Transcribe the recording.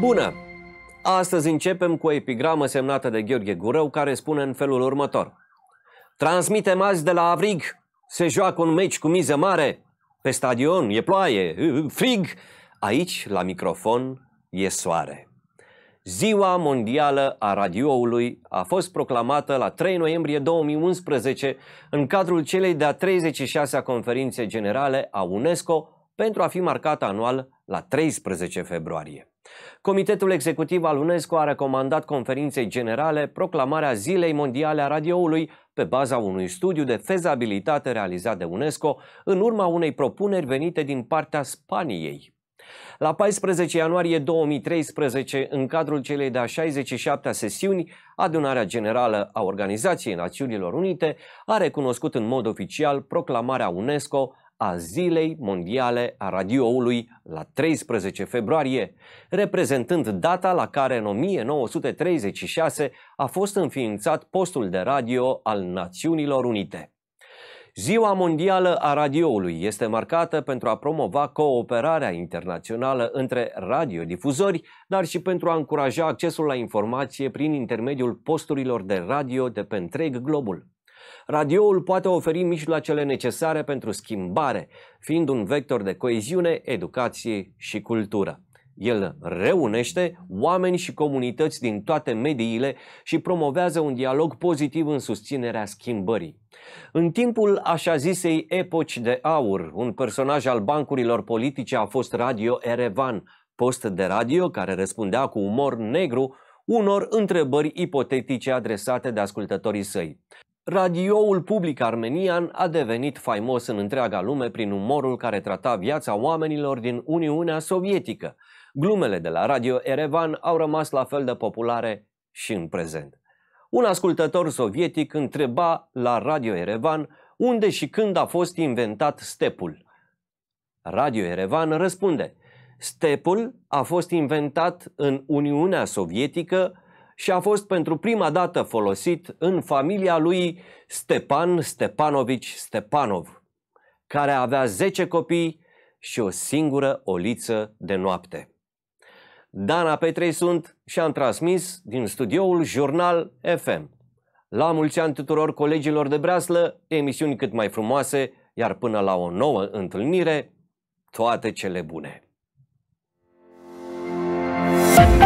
Bună! Astăzi începem cu o epigramă semnată de Gheorghe Gurău care spune în felul următor. Transmitem azi de la Avrig, se joacă un meci cu miză mare, pe stadion e ploaie, frig, aici, la microfon, e soare. Ziua Mondială a Radioului a fost proclamată la 3 noiembrie 2011 în cadrul celei de-a 36-a conferințe generale a UNESCO pentru a fi marcată anual la 13 februarie. Comitetul executiv al UNESCO a recomandat conferinței generale proclamarea Zilei Mondiale a Radioului pe baza unui studiu de fezabilitate realizat de UNESCO în urma unei propuneri venite din partea Spaniei. La 14 ianuarie 2013, în cadrul celei de-a 67-a sesiuni, Adunarea Generală a Organizației Națiunilor Unite a recunoscut în mod oficial proclamarea UNESCO a Zilei Mondiale a Radioului la 13 februarie, reprezentând data la care în 1936 a fost înființat postul de radio al Națiunilor Unite. Ziua Mondială a Radioului este marcată pentru a promova cooperarea internațională între radiodifuzori, dar și pentru a încuraja accesul la informație prin intermediul posturilor de radio de pe întreg globul. Radioul poate oferi mijloacele necesare pentru schimbare, fiind un vector de coeziune, educație și cultură. El reunește oameni și comunități din toate mediile și promovează un dialog pozitiv în susținerea schimbării. În timpul așa zisei epoci de aur, un personaj al bancurilor politice a fost Radio Erevan, post de radio care răspundea cu umor negru unor întrebări ipotetice adresate de ascultătorii săi. Radioul public armenian a devenit faimos în întreaga lume prin umorul care trata viața oamenilor din Uniunea Sovietică. Glumele de la Radio Erevan au rămas la fel de populare și în prezent. Un ascultător sovietic întreba la Radio Erevan unde și când a fost inventat stepul. Radio Erevan răspunde, stepul a fost inventat în Uniunea Sovietică și a fost pentru prima dată folosit în familia lui Stepan Stepanovici Stepanov, care avea 10 copii și o singură oliță de noapte. Dana Petrei sunt și am transmis din studioul Jurnal FM. La mulți ani tuturor colegilor de breaslă, emisiuni cât mai frumoase, iar până la o nouă întâlnire, toate cele bune! Thank you.